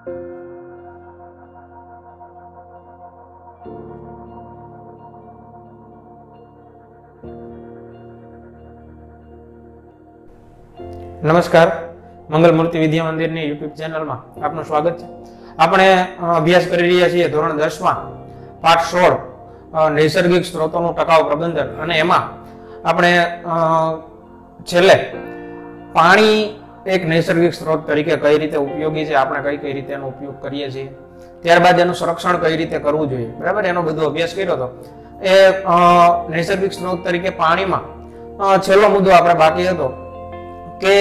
નમસ્કાર. મંગલ મૂર્તિ વિદ્યા મંદિરની યુટ્યુબ ચેનલમાં આપનું સ્વાગત છે. આપણે અભ્યાસ કરી રહ્યા છીએ ધોરણ દસમાં, પાઠ સોળ નૈસર્ગિક સ્ત્રોતોનું ટકાઉ પ્રબંધન. અને એમાં આપણે છેલ્લે પાણી એક નૈસર્ગિક સ્ત્રોત તરીકે કઈ રીતે ઉપયોગી છે, આપણે કઈ કઈ રીતે એનો ઉપયોગ કરીએ છીએ, ત્યારબાદ એનું સંરક્ષણ કઈ રીતે કરવું જોઈએ, બરાબર? એનો બધો અભ્યાસ કર્યો હતો એ નૈસર્ગિક સ્ત્રોત તરીકે પાણીમાં છેલ્લો મુદ્દો આપણે બાકી હતો કે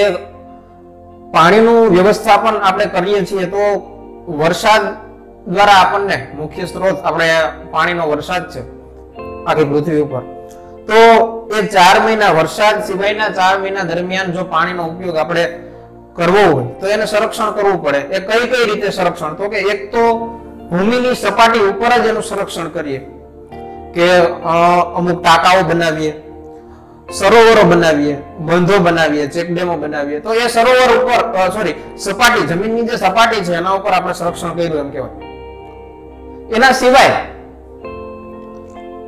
પાણીનું વ્યવસ્થાપન આપણે કરીએ છીએ તો વરસાદ દ્વારા આપણને મુખ્ય સ્ત્રોત આપણે પાણીનો વરસાદ છે, આખી પૃથ્વી ઉપર. તો એ ચાર મહિના, વરસાદ સિવાયના ચાર મહિના દરમિયાન જો પાણીનો ઉપયોગ આપણે કરવો હોય, તો એને સંરક્ષણ કરવું પડે. એ કઈ કઈ રીતે સંરક્ષણ? તો કે એક તો ભૂમિની સપાટી ઉપર જ એનું સંરક્ષણ કરીએ. કે અમુક ટાંકાઓ બનાવીએ, સરોવરો બનાવીએ, બંધો બનાવીએ, ચેકડેમો બનાવીએ. તો એ સરોવર ઉપર સોરી સપાટી, જમીનની જે સપાટી છે, એના ઉપર આપણે સંરક્ષણ કર્યું એમ કહેવાય. એના સિવાય,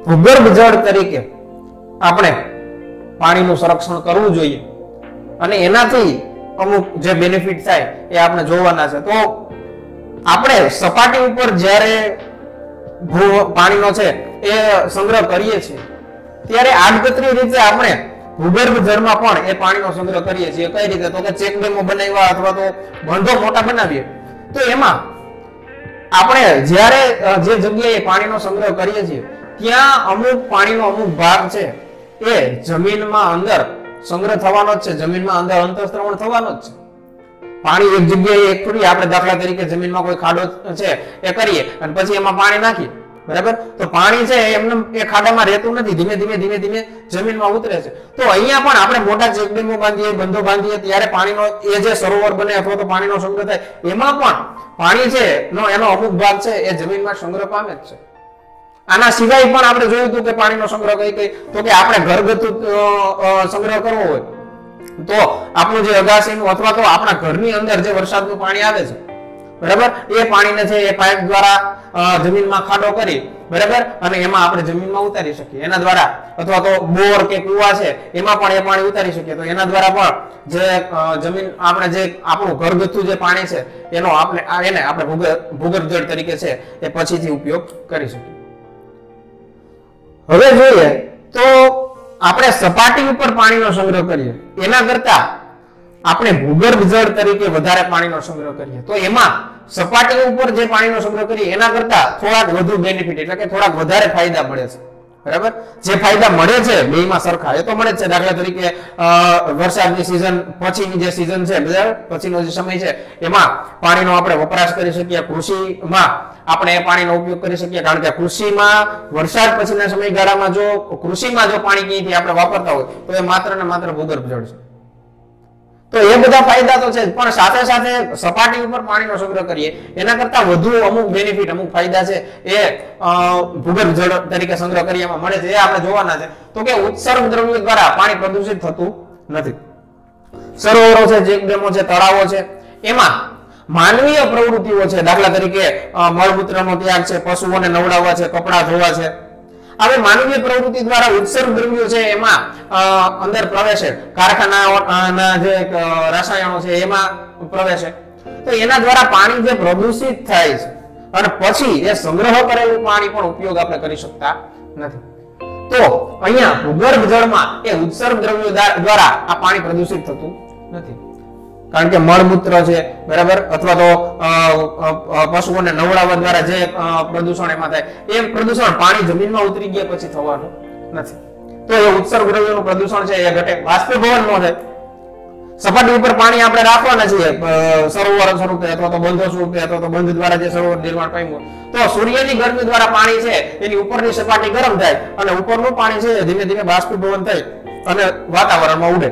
ભૂગર્ભ જળ તરીકે આપણે પાણીનું સંરક્ષણ કરવું જોઈએ. અને એનાથી અમુક જે બેનિફિટ થાય એ આપણે જોવાના છે. તો આપણે સપાટી ઉપર જ્યારે પાણીનો છે એ સંગ્રહ કરીએ છીએ, ત્યારે આડકતરી રીતે આપણે ભૂગર્ભ જળમાં પણ એ પાણીનો સંગ્રહ કરીએ છીએ. કઈ રીતે? તો કે ચેક ડેમો બનાવ્યા અથવા તો બંધો મોટા બનાવીએ. તો એમાં આપણે જ્યારે જે જગ્યાએ પાણીનો સંગ્રહ કરીએ છીએ, ત્યાં અમુક પાણીનો અમુક ભાગ છે એ જમીનમાં અંદર સંગ્રહ થવાનો જ છે. જમીનમાં અંદર અંતઃસ્ત્રવણ થવાનો જ છે. પાણી એક જગ્યાએ એક કરીએ આપણે દાખલા તરીકે જમીનમાં કોઈ ખાડો છે એ કરીએ અને પછી એમાં પાણી નાખીએ. બરાબર? તો પાણી છે એમને એ ખાડામાં રહેતું નથી. ધીમે ધીમે ધીમે ધીમે જમીનમાં ઉતરે છે. તો અહીંયા પણ આપણે મોટા ચેકડેમો બાંધીએ, બંધો બાંધીએ, ત્યારે પાણીનો એ જે સરોવર બને અથવા તો પાણીનો સંગ્રહ થાય, એમાં પણ પાણી છે, નો એનો અમુક ભાગ છે, એ જમીનમાં સંગ્રહ પામે જ છે. આના સિવાય પણ આપણે જોયું હતું કે પાણીનો સંગ્રહ કઈ કઈ, તો કે આપણે ઘરગથ્થુ સંગ્રહ કરવો હોય. તો આપણું જે અગાસીનું અથવા તો આપણા ઘરની અંદર જે વરસાદનું પાણી આવે છે, બરાબર? એ પાણીને છે, એ પાઇપ દ્વારા જમીનમાં ખાડો કરી, બરાબર? અને એમાં આપણે જમીનમાં ઉતારી શકીએ. એના દ્વારા, અથવા તો બોર કે કુવા છે, એમાં પણ એ પાણી ઉતારી શકીએ. તો એના દ્વારા પણ જે જમીન, આપણે જે, આપણું ઘરગથ્થુ જે પાણી છે, એનો આપણે એને આપણે ભૂગર્ભ જળ તરીકે છે, એ પછીથી ઉપયોગ કરી શકીએ. હવે જોઈએ તો આપણે સપાટી ઉપર પાણીનો સંગ્રહ કરીએ. એના કરતા આપણે ભૂગર્ભ જળ તરીકે વધારે પાણીનો સંગ્રહ કરીએ. તો એમાં સપાટી ઉપર જે પાણીનો સંગ્રહ કરીએ, એના કરતા થોડાક વધુ બેનિફિટ એટલે કે થોડાક વધારે ફાયદા મળે છે. બરાબર? જે ફાયદા મળે છે, બેયમાં સરખા. એ તો મળે જ છે. દાખલા તરીકે વરસાદની સિઝન પછીની જે સિઝન છે બરાબર પછીનો જે સમય છે, એમાં પાણીનો આપણે વપરાશ કરી શકીએ કૃષિમાં. આપણે એ પાણીનો ઉપયોગ કરી શકીએ. કારણ કે કૃષિમાં વરસાદ પછીના સમયગાળામાં જો, કૃષિમાં જો પાણી ક્યાંયથી આપણે વાપરતા હોય, તો એ માત્ર ને માત્ર ભૂગર્ભ જળ છે. તો એ બધા ફાયદા તો છે પણ સાથે સાથે સપાટી ઉપર પાણીનો સંગ્રહ કરીએ, એના કરતા વધુ અમુક બેનિફિટ અમુક ફાયદા છે. એ ભૂગર્ભ જળ તરીકે સંગ્રહ કરવામાં મળે છે. એ આપણે જોવાના છે. તો કે ઉત્સર્ગ દ્રવ્યો દ્વારા પાણી પ્રદૂષિત થતું નથી. સરોવરો છે ચેકડેમો છે, તળાવો છે, એમાં માનવીય પ્રવૃત્તિઓ છે. દાખલા તરીકે મળમૂત્ર મળમૂત્રનો ત્યાગ છે, પશુઓને નવડાવવા છે, કપડાં ધોવા છે. હવે માનવીય પ્રવૃત્તિ દ્વારા ઉત્સર્ગ દ્રવ્યો છે એમાં અંદર પ્રવેશે. કારખાનાના જે રસાયણો છે એમાં પ્રવેશે. તો એના દ્વારા પાણી જે પ્રદૂષિત થાય છે, અને પછી એ સંગ્રહ કરેલું પાણી પણ ઉપયોગ આપણે કરી શકતા નથી. તો અહીંયા ભૂગર્ભ જળમાં એ ઉત્સર્ગ દ્રવ્યો દ્વારા આ પાણી પ્રદૂષિત થતું નથી. કારણ કે મળમૂત્ર છે, બરાબર? અથવા તો પશુઓને નવડાવવા દ્વારા જે પ્રદૂષણ એમાં થાય એ પ્રદૂષણ પાણી જમીનમાં ઉતરી ગયા પછી થવાનું નથી. તો એ ઉત્સર્ગ દ્રવ્યોનું પ્રદૂષણ છે, એ ઘટે. બાષ્પીભવન ન થાય. સપાટી ઉપર પાણી આપણે રાખવાના છીએ સરોવર સ્વરૂપે અથવા તો બંધો સ્વરૂપે અથવા તો બંધ દ્વારા જે સરોવર નિર્માણ પામ્યું તો સૂર્યની ગરમી દ્વારા પાણી છે, એની ઉપરની સપાટી ગરમ થાય અને ઉપરનું પાણી છે ધીમે ધીમે બાષ્પીભવન થાય અને વાતાવરણમાં ઉડે.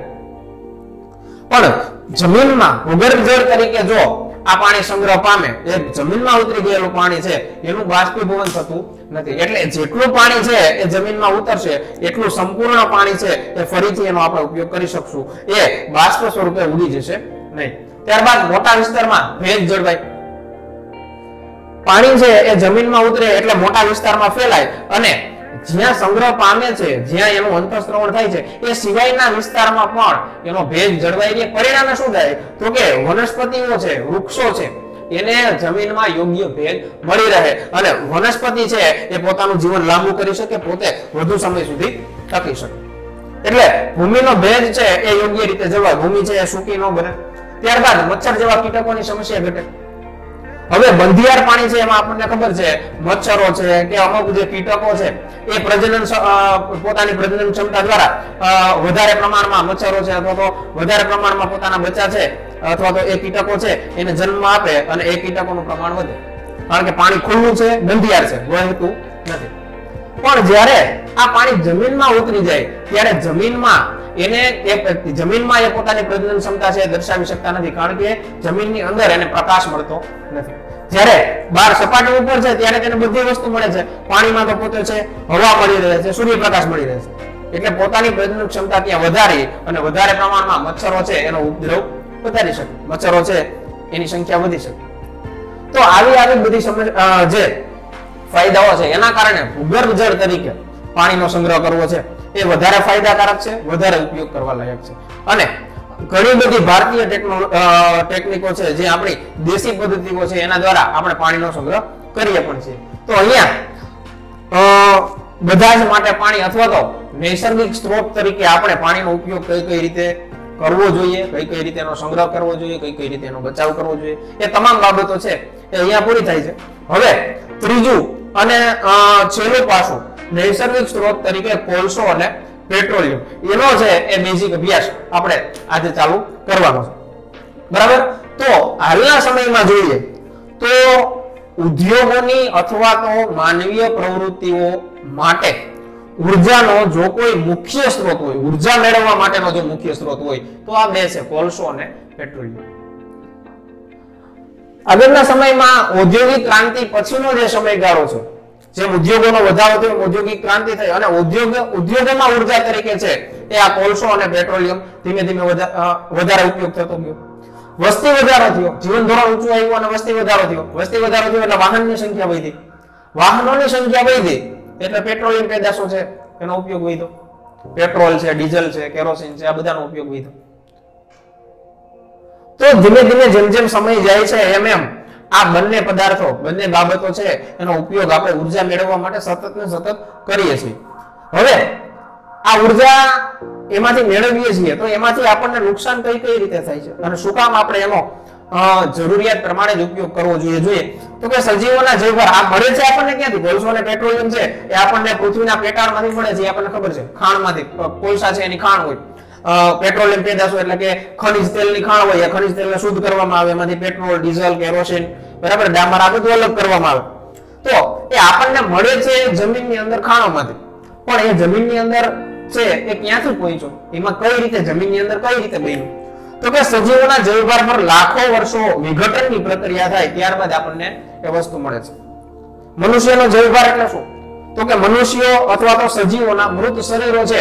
પણ જમીનમાં ભૂગર્ભ જળ તરીકે જો આ પાણી સંગ્રહ પામે, એ જમીનમાં ઉતરી ગયેલું પાણી છે, એનું બાષ્પીભવન થતું નથી. એટલે જેટલું પાણી છે એ જમીનમાં ઉતરશે, એટલું સંપૂર્ણ પાણી છે એ ફરીથી એનો આપણે ઉપયોગ કરી શકશું. એ બાષ્પ સ્વરૂપે ઉડી જશે નહીં. ત્યારબાદ મોટા વિસ્તારમાં ભેજ જળવાય. પાણી છે એ જમીનમાં ઉતરે એટલે મોટા વિસ્તારમાં ફેલાય અને જ્યાં સંગ્રહ પામે છે, જ્યાં એનું અંતઃસ્ત્રવણ થાય છે, એ સિવાયના વિસ્તારમાં પણ એનો ભેજ જળવાઈ રહે. પરિણામે શું થાય? તો કે વનસ્પતિઓ છે, વૃક્ષો છે, એને જમીનમાં યોગ્ય ભેજ મળી રહે. અને વનસ્પતિ છે, એ પોતાનું જીવન લાંબુ કરી શકે, પોતે વધુ સમય સુધી ટકી શકે. એટલે ભૂમિનો ભેજ છે, એ યોગ્ય રીતે જળવાય. ભૂમિ છે એ સૂકી ન બને. ત્યારબાદ મચ્છર જેવા કીટકોની સમસ્યા ઘટે. હવે બંધિયાર પાણી છે, એમાં આપણને ખબર છે, મચ્છરો છે કે અમુક જે કીટકો છે, એ પ્રજનન પોતાની પ્રજનન ક્ષમતા દ્વારા વધારે પ્રમાણમાં મચ્છરો છે અથવા તો વધારે પ્રમાણમાં પોતાના બચ્ચા છે અથવા તો એ કીટકો છે, એને જન્મ આપે અને એ કીટકોનું પ્રમાણ વધે. કારણ કે પાણી ખુલ્લું છે, બંધિયાર છે, વહેતું નથી. પણ જ્યારે આ પાણી જમીનમાં ઉતરી જાય, ત્યારે જમીનમાં એને જમીનમાં એ પોતાની પ્રજનન ક્ષમતા છે દર્શાવી શકતા નથી, કારણ કે જમીનની અંદર એને પ્રકાશ મળતો નથી. જ્યારે બહાર સપાટી ઉપર છે, ત્યારે તેને બધી વસ્તુ મળે છે. પાણીમાં તો પોતે છે, હવા મળી રહે છે, સૂર્યપ્રકાશ મળી રહે છે. એટલે પોતાની પ્રજનન ક્ષમતા ત્યાં વધારી અને વધારે પ્રમાણમાં મચ્છરો છે, એનો ઉપદ્રવ વધારી શકે. મચ્છરો છે, એની સંખ્યા વધી શકે. તો આવી આવી બધી સમજ જે ફાયદાઓ છે. એના કારણે ભૂગર્ભ જળ તરીકે પાણીનો સંગ્રહ કરવો છે. એ વધારે ફાયદાકારક છે, વધારે ઉપયોગ કરવા લાયક છે. અને ઘણી બધી ભારતીય ટેકનિકો છે, જે આપણી દેશી પદ્ધતિઓ છે, એના દ્વારા આપણે પાણીનો સંગ્રહ કરીએ પણ છીએ. તો અહીંયા બધા જ માટે પાણી અથવા તો નૈસર્ગિક સ્ત્રોત તરીકે આપણે પાણીનો ઉપયોગ કઈ કઈ રીતે કરવો જોઈએ, કઈ કઈ રીતે એનો સંગ્રહ કરવો જોઈએ, કઈ કઈ રીતે એનો બચાવ કરવો જોઈએ, એ તમામ બાબતો છે, એ અહીંયા પૂરી થાય છે. હવે, ત્રીજું અને છેલ્લું પાસું, નૈસર્ગિક સ્ત્રોત તરીકે કોલસો અને પેટ્રોલિયમ. એનો છે એ બેઝિક અભ્યાસ આપણે આજે ચાલુ કરવાનો છે. બરાબર? તો હાલના સમયમાં જોઈએ તો ઉદ્યોગોની અથવા તો માનવીય પ્રવૃત્તિઓ માટે ઉર્જાનો જો કોઈ મુખ્ય સ્ત્રોત હોય, ઊર્જા મેળવવા માટેનો જો મુખ્ય સ્ત્રોત હોય, તો આ બે છે, કોલસો અને પેટ્રોલિયમ. આગળના સમયમાં ઔદ્યોગિક ક્રાંતિ પછીનો જે સમયગાળો છે જેમ ઉદ્યોગોનો વધારો થયો, ઔદ્યોગિક ક્રાંતિ થઈ અને ઉદ્યોગ, ઉદ્યોગોમાં ઊર્જા તરીકે છે, એ આ કોલસો અને પેટ્રોલિયમ ધીમે ધીમે વધા- વધારે ઉપયોગ થતો ગયો. વસ્તી વધારો થયો, જીવન ધોરણ ઊંચું આવ્યું અને વસ્તી વધારો થયો. વસ્તી વધારો થયો એટલે વાહનની સંખ્યા વધી. વાહનોની સંખ્યા વધી એટલે પેટ્રોલિયમ પેદાશો છે, એનો ઉપયોગ વધ્યો. પેટ્રોલ છે, ડીઝલ છે, કેરોસીન છે, આ બધાનો ઉપયોગ વધ્યો. તો ધીમે ધીમે જેમ જેમ સમય જાય છે, એમ એમ આ બંને પદાર્થો, બંને બાબતો છે, એનો ઉપયોગ આપણે ઊર્જા મેળવવા માટે સતત ને સતત કરીએ છીએ. હવે આ ઊર્જા એમાંથી મેળવીએ છીએ, તો એમાંથી આપણને નુકસાન કઈ કઈ રીતે થાય છે? અને શું કામ આપણે એનો જરૂરિયાત પ્રમાણે જ ઉપયોગ કરવો જોઈએ જોઈએ? તો કે સજીવોના જૈવભાર આ મળે છે આપણને ક્યાંથી? કોલસો અને પેટ્રોલિયમ છે, એ આપણને પૃથ્વીના પેટાળમાંથી મળે છે આપણને ખબર છે, ખાણમાંથી કોલસા છે, એની ખાણ હોય. પેટ્રોલિયમ પેદાશો એટલે કે ખનિજ તેલની ખાણ હોય ખનિજ તેલને શુદ્ધ કરવામાં આવે, એમાંથી પેટ્રોલ ડીઝલ કેરોસીન બરાબર? ડામર આ બધું અલગ કરવામાં આવે. તો એ આપણને મળે છે જમીનની અંદર ખાણોમાંથી. પણ એ જમીનની અંદર છે, એ ક્યાંથી પહોંચ્યો? એમાં કઈ રીતે જમીનની અંદર કઈ રીતે બન્યું? તો કે સજીવોના જૈવભાર પર લાખો વર્ષો વિઘટનની પ્રક્રિયા થાય, ત્યારબાદ આપણને એ વસ્તુ મળે છે. મનુષ્યનો જૈવભાર એટલે શું? તો કે મનુષ્યો અથવા તો સજીવોના મૃત શરીરો છે,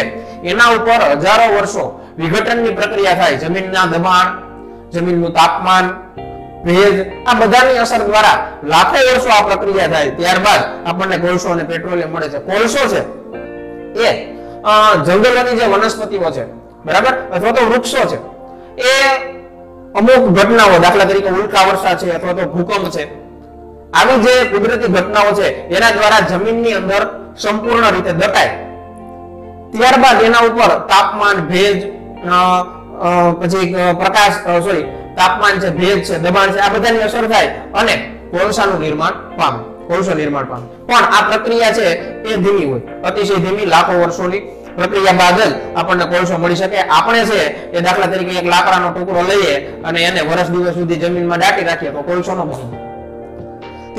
એના ઉપર હજારો વર્ષો વિઘટનની પ્રક્રિયા થાય. જમીનના દબાણ, જમીનનું તાપમાન, ભેજ, આ બધાની અસર દ્વારા લાખો વર્ષો આ પ્રક્રિયા થાય. ત્યારબાદ આપણને કોલસો અને પેટ્રોલિયમ મળે છે. કોલસો છે એ જંગલોની જે વનસ્પતિઓ છે, બરાબર? અથવા તો વૃક્ષો છે. એ અમુક ઘટનાઓ, દાખલા તરીકે ઉલ્કા વર્ષા છે અથવા તો ભૂકંપ છે આવી જે કુદરતી ઘટનાઓ છે, એના દ્વારા જમીનની અંદર સંપૂર્ણ રીતે દટાય. ત્યારબાદ એના ઉપર તાપમાન, ભેજ પછી પ્રકાશ સોરી તાપમાન છે, ભેજ છે, દબાણ છે, આ બધાની અસર થાય અને કોલસાનું નિર્માણ પામે, કોલસો નિર્માણ પામે. પણ આ પ્રક્રિયા છે એ ધીમી હોય, અતિશય ધીમી, લાખો વર્ષોની પ્રક્રિયા બાદ જ આપણને કોલસો મળી શકે. આપણે છે એ દાખલા તરીકે એક લાકડાનો ટુકડો લઈએ અને એને વર્ષ દિવસ સુધી જમીનમાં દાટી રાખીએ તો કોલસો ન બને.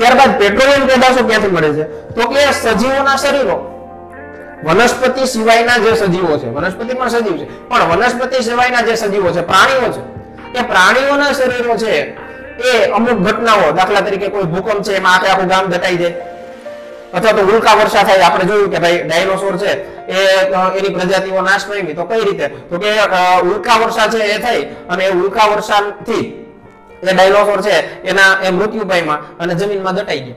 ત્યારબાદ પેટ્રોલિયમ પેદાશો ક્યાંથી મળે છે? તો કે સજીવોના શરીરો. વનસ્પતિ સિવાયના જે સજીવો છે વનસ્પતિ પણ સજીવ છે. પણ વનસ્પતિ સિવાયના જે સજીવો છે, પ્રાણીઓ છે. એ પ્રાણીઓના શરીરો છે, એ અમુક ઘટનાઓ, દાખલા તરીકે કોઈ ભૂકંપ છે, એમાં આખે આખું ગામ દટાઈ જાય. અથવા તો ઉલ્કા વર્ષા થાય, આપણે જોયું કે ભાઈ ડાયનોસોર છે, એ એની પ્રજાતિઓ નાશ પામી. તો કઈ રીતે? તો કે ઉલ્કા વર્ષા છે, એ થઈ અને એ ઉલ્કા વર્ષાથી એ ડાયનોસોર છે, એના, એ મૃત્યુ પામ્યા અને જમીનમાં દટાઈ ગયા.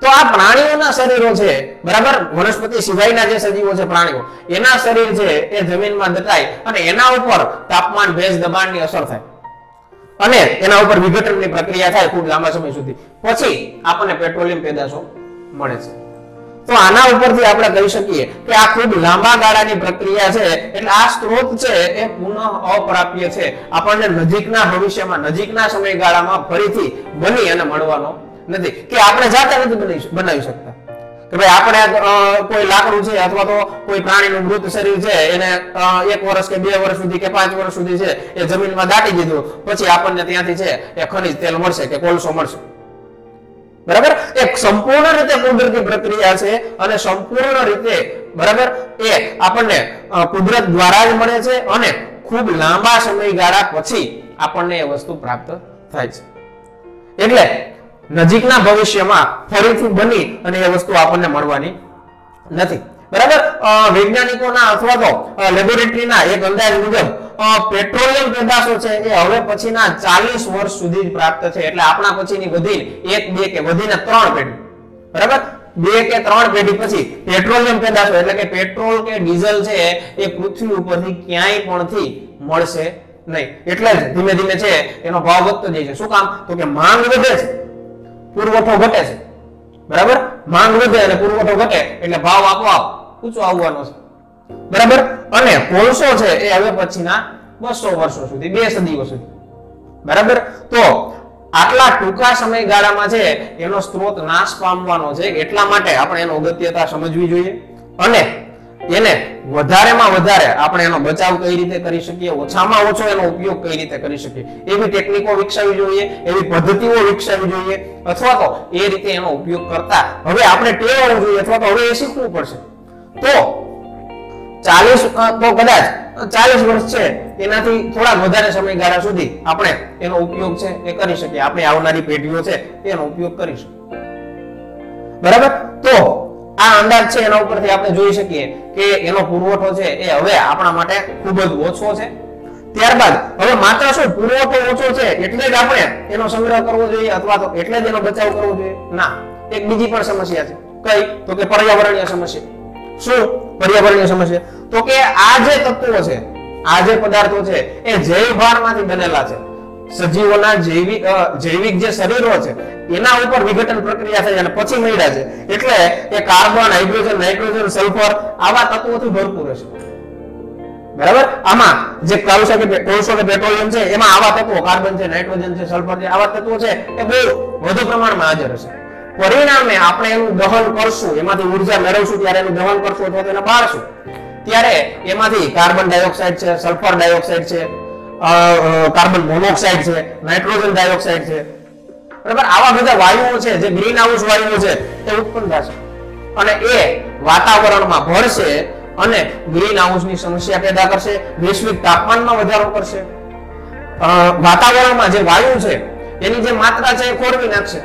તો આ પ્રાણીઓના શરીરો છે, બરાબર? વનસ્પતિ સિવાયના જે સજીવો છે, પ્રાણીઓ, એના શરીર છે, એ જમીનમાં દટાય અને એના ઉપર તાપમાન, ભેજ, દબાણની અસર થાય. અને એના ઉપર વિઘટનની પ્રક્રિયા થાય ખૂબ લાંબા સમય સુધી. પછી આપણને પેટ્રોલિયમ પેદાશો મળે છે. તો આના ઉપરથી આપણે કહી શકીએ કે આ ખૂબ લાંબા ગાળાની પ્રક્રિયા છે, એટલે આ સ્ત્રોત છે એ પુનઃ અપ્રાપ્ય છે. આપણને નજીકના ભવિષ્યમાં, નજીકના સમયગાળામાં ફરીથી બની અને મળવાનો નથી. કે આપણે જાતે નથી બનાવી શકતા. કે ભાઈ આપણે કોઈ લાકડું છે અથવા તો કોઈ પ્રાણીનું મૃત શરીર છે, એને એક વર્ષ કે બે વર્ષ સુધી કે પાંચ વર્ષ સુધી છે, એ જમીનમાં દાટી દીધું, પછી આપણને ત્યાંથી છે એ ખનિજ તેલ મળશે કે કોલસો મળશે. બરાબર? એક સંપૂર્ણ રીતે કુદરતી પ્રક્રિયા છે અને સંપૂર્ણ રીતે, બરાબર? એ આપણને કુદરત દ્વારા જ મળે છે અને ખૂબ લાંબા સમયગાળા પછી આપણને એ વસ્તુ પ્રાપ્ત થાય છે. એટલે નજીકના ભવિષ્યમાં ફરીથી બની અને એ વસ્તુ આપણને મળવાની નથી. બરાબર? વૈજ્ઞાનિકોના અથવા તો લેબોરેટરીના એક અંદાજ મુજબ પેટ્રોલિયમ પેદાશો છે એ હવે પછીના ચાલીસ વર્ષ સુધી પ્રાપ્ત છે. એટલે આપણા પછીની વધીને એક, બે કે વધીને ત્રણ પેઢી. બરાબર? બે કે ત્રણ પેઢી પછી પેટ્રોલિયમ પેદાશો, એટલે કે પેટ્રોલ કે ડીઝલ છે એ પૃથ્વી ઉપરથી ક્યાંય પણથી મળશે નહીં. એટલે જ ધીમે ધીમે છે એનો ભાવ વધતો જાય છે. શું કામ? તો કે માંગ વધે છે. પુરવઠો ઘટે છે. બરાબર? માંગ વધે અને પુરવઠો ઘટે એટલે ભાવ આપોઆપ ઊંચો આવવાનો છે. બરાબર? અને કોલસો છે એ હવે પછીના બસો વર્ષો સુધી, બે સદીઓ સુધી. બરાબર? તો આટલા ટૂંકા સમયગાળામાં છે એનો સ્ત્રોત નાશ પામવાનો છે, એટલા માટે આપણે એનો અગત્યતા સમજવી જોઈએ. અને એને વધારેમાં વધારે આપણે એનો બચાવ કઈ રીતે કરી શકીએ, ઓછામાં ઓછો એનો ઉપયોગ કઈ રીતે કરી શકીએ, એવી ટેકનિકો વિકસાવી જોઈએ, એવી પદ્ધતિઓ વિકસાવી જોઈએ, અથવા તો એ રીતે એનો ઉપયોગ કરતા. હવે આપણે ટેવાવું જોઈએ, અથવા તો હવે એ શીખવું પડશે. તો ચાલીસ તો કદાચ ચાલીસ વર્ષ છે, એનાથી થોડા વધારે સમયગાળા સુધી આપણે એનો ઉપયોગ છે એ કરી શકીએ. આપણી આવનારી પેઢીઓ છે એનો ઉપયોગ કરીશું બરાબર? તો આ અંદાજ છે એના ઉપરથી આપણે જોઈ શકીએ કે એનો પુરવઠો છે એ હવે આપણા માટે ખૂબ જ ઓછો છે. ત્યારબાદ હવે માત્ર શું પુરવઠો ઓછો છે એટલે જ આપણે એનો સંગ્રહ કરવો જોઈએ અથવા તો એટલે જ એનો બચાવ કરવો જોઈએ? ના. એક બીજી પણ સમસ્યા છે. કઈ? તો કે પર્યાવરણીય સમસ્યા. શું? પર્યાવરણીય સમસ્યા. તો કે આ જે તત્વો છે, આ જે પદાર્થો છે, એ જૈવ ભારમાંથી બનેલા છે. સજીવોના જૈવિક જૈવિક જે શરીરો છે, એના ઉપર વિઘટન પ્રક્રિયા થઈ અને પછી મળ્યા છે. એટલે એ કાર્બન, હાઇડ્રોજન, નાઇટ્રોજન, સલ્ફર આવા તત્વોથી ભરપૂર હશે. બરાબર? આમાં જે કોલસો કે કોલસો કે પેટ્રોલિયમ છે, એમાં આવા તત્વો, કાર્બન છે, નાઇટ્રોજન છે, સલ્ફર છે, આવા તત્વો છે, એ બહુ વધુ પ્રમાણમાં હાજર હશે. પરિણામે આપણે એનું દહન કરશું. એમાંથી ઊર્જા મેળવશું ત્યારે એનું દહન કરશું અથવા તેને બાળશું ત્યારે એમાંથી કાર્બન ડાયોક્સાઇડ છે, સલ્ફર ડાયોક્સાઇડ છે કાર્બન મોનોક્સાઇડ છે, નાઇટ્રોજન ડાયોક્સાઇડ છે. બરાબર? આવા બધા વાયુઓ છે, જે ગ્રીન હાઉસ વાયુઓ છે તે ઉત્પન્ન થશે. અને એ વાતાવરણમાં ભળશે અને ગ્રીન હાઉસની સમસ્યા પેદા કરશે, વૈશ્વિક તાપમાનમાં વધારો કરશે. વાતાવરણમાં જે વાયુ છે, એની જે માત્રા છે એ ખોરવી નાખશે.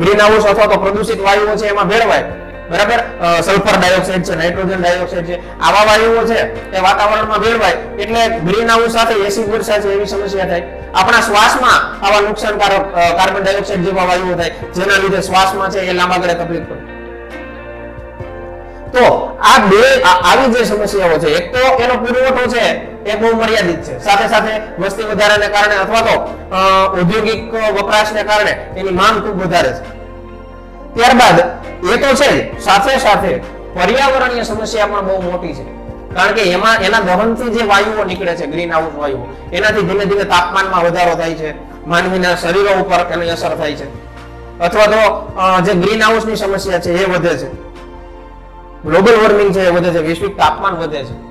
ગ્રીન હાઉસ અથવા તો પ્રદૂષિત વાયુઓ છે એમાં ભેળવાય. બરાબર? સલ્ફર ડાયોક્સાઇડ છે, નાઇટ્રોજન ડાયોક્સાઇડ છે, આવા વાયુઓ છે, એ વાતાવરણમાં ભેળવાય. એટલે ગ્રીન હાઉસ સાથે એસી વર્ષા છે એવી સમસ્યા થાય. આપણા શ્વાસમાં આવા નુકસાનકારક કાર્બન ડાયોક્સાઇડ જેવા વાયુઓ થાય, જેના લીધે શ્વાસમાં છે એ લાંબા ગાળે તકલીફ પડે. તો આ બે આવી જે સમસ્યાઓ છે, એક તો એનો પુરવઠો છે, એ બહુ મર્યાદિત છે. સાથે સાથે વસ્તી વધારાને કારણે અથવા તો ઔદ્યોગિક વપરાશને કારણે એની માંગ ખૂબ વધારે છે. ત્યારબાદ, એ તો છે સાથે સાથે પર્યાવરણીય સમસ્યા પણ બહુ મોટી છે. કારણ કે એમાં, એના દહનથી જે વાયુઓ નીકળે છે ગ્રીન હાઉસ વાયુઓ, એનાથી ધીમે ધીમે તાપમાનમાં વધારો થાય છે, માનવીના શરીરો ઉપર એની અસર થાય છે. અથવા તો જે ગ્રીન હાઉસની સમસ્યા છે, એ વધે છે. ગ્લોબલ વોર્મિંગ છે, એ વધે છે, વૈશ્વિક તાપમાન વધે છે.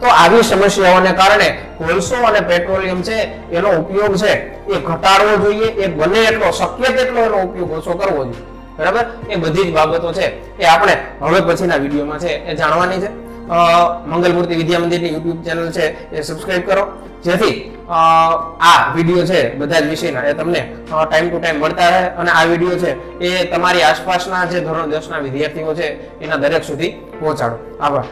તો આવી સમસ્યાઓને કારણે કોલસો અને પેટ્રોલિયમ છે, એનો ઉપયોગ છે, એ ઘટાડવો જોઈએ, એ બને એટલો, શક્ય તેટલો એનો ઉપયોગ ઓછો કરવો જોઈએ. બરાબર? એ બધી જ બાબતો છે, એ આપણે હવે પછીના વિડીયોમાં છે, એ જાણવાની છે. મંગલમૂર્તિ વિદ્યા મંદિરની યુટ્યુબ ચેનલ છે, એ સબસ્ક્રાઇબ કરો. જેથી આ વીડિયો છે, બધા જ વિષયના, એ તમને ટાઈમ ટુ ટાઈમ મળતા રહે. અને આ વીડિયો છે, એ તમારી આસપાસના જે ધોરણ દસના વિદ્યાર્થીઓ છે, એના દરેક સુધી પહોંચાડો. આભાર.